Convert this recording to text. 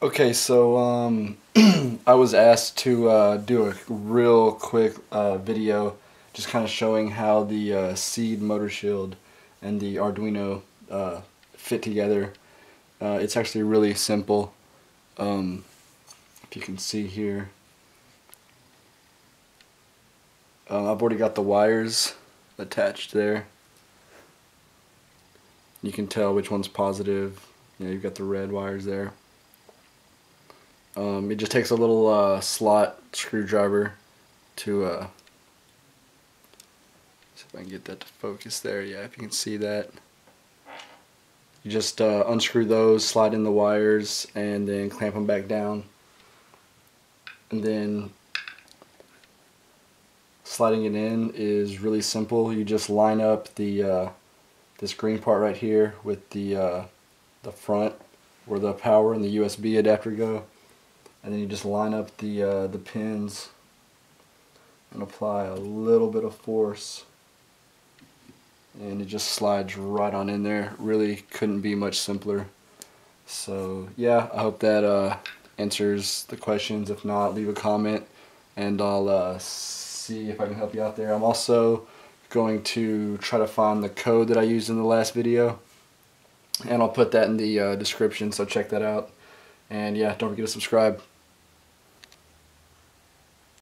Okay, so um, I was asked to uh, do a real quick uh, video just kind of showing how the uh, Seeed motor shield and the Arduino uh, fit together. Uh, it's actually really simple. Um, if you can see here. Uh, I've already got the wires attached there. You can tell which one's positive. You know, you've got the red wires there. Um, it just takes a little uh, slot screwdriver to uh, see if I can get that to focus there. Yeah, if you can see that. You just uh, unscrew those, slide in the wires, and then clamp them back down. And then sliding it in is really simple. You just line up the uh, this green part right here with the uh, the front where the power and the USB adapter go and then you just line up the uh, the pins and apply a little bit of force. And it just slides right on in there. Really couldn't be much simpler. So yeah I hope that uh, answers the questions. If not leave a comment. And I'll uh, see if I can help you out there. I'm also going to try to find the code that I used in the last video. And I'll put that in the uh, description so check that out and yeah, don't forget to subscribe.